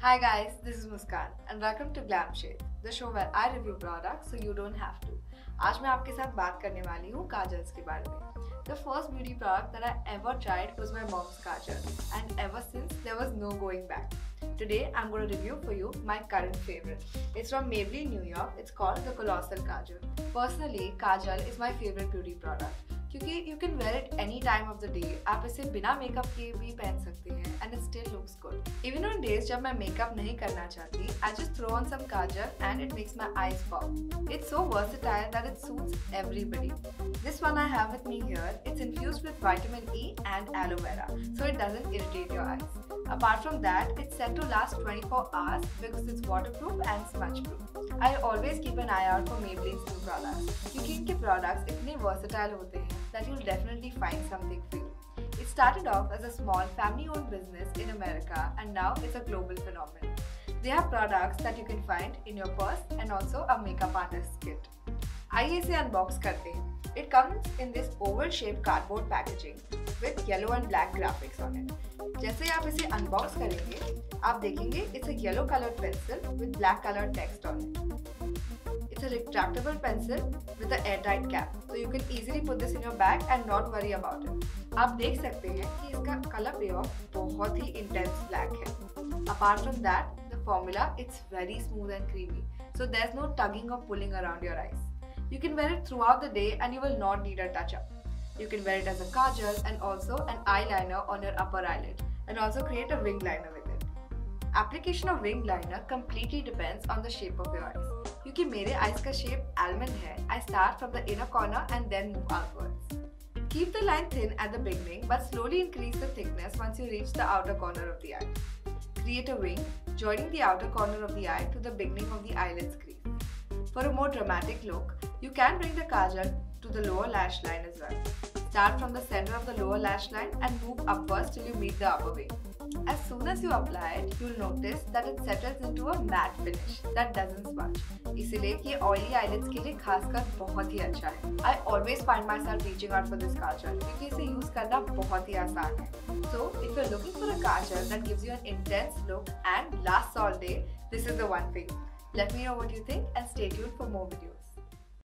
Hi guys, this is Muskan and welcome to Glam Shade, the show where I review products so you don't have to. आज मैं आपके साथ बात करने वाली हूँ काजल्स के बारे में The first beauty product that I ever tried was my mom's kajal and ever since there was no going back. Today I'm going to review for you my current favorite. It's from Maybelline New York. It's called the Colossal Kajal. Personally, kajal is my favorite beauty product. क्योंकि you can wear it any time of the day आप इसे बिना makeup के भी पहन सकते हैं and it still looks good even on days जब मैं मेकअप नहीं करना चाहती I just throw on some kajal and it makes my eyes pop it's so versatile that it suits everybody this one I have with me here it's infused with vitamin E and aloe vera so it doesn't irritate your eyes Apart from that, it's set to last 24 hours because it's waterproof and smudge proof. I always keep an eye out for Maybelline's new products क्योंकि इनके products इतने versatile होते हैं that you'll definitely find something for you. It started off as a small family-owned business in America and now it's a global phenomenon. They have products that you can find in your purse and also a makeup artist kit. आइए इसे unbox करते हैं it comes in this oval shape cardboard packaging with yellow and black graphics on it जैसे आप इसे unbox करेंगे, आप देखेंगे it's a yellow colour pencil with black colour text on it it's a retractable pencil with a airtight cap so you can easily put this in your bag and not worry about it आप देख सकते हैं कि इसका colour payoff बहुत ही intense black है. Apart from that the formula it's very smooth and creamy so there is no tugging और pulling around your eyes you can wear it throughout the day and you will not need a touch You can wear it as a kajal and also an eyeliner on your upper eyelid and also create a wing liner with it. Application of wing liner completely depends on the shape of your eyes. क्योंकि मेरे eyes का shape almond है I start from the inner corner and then move outwards. Keep the line thin at the beginning but slowly increase the thickness once you reach the outer corner of the eye. Create a wing, joining the outer corner of the eye to the beginning of the eyelid's crease. For a more dramatic look, you can bring the kajal to the lower lash line as well. Start from the center of the lower lash line and move upwards till you meet the upper wing. As soon as you apply it, you'll notice that it settles into a matte finish that doesn't smudge. इसलिए ये oily eyelids के लिए खासकर बहुत ही अच्छा है। I always find myself reaching out for this kajal क्योंकि इसे use करना बहुत ही आसान है। So if you're looking for a kajal that gives you an intense look and lasts all day, this is the one for you. Let me know what you think and stay tuned for more videos.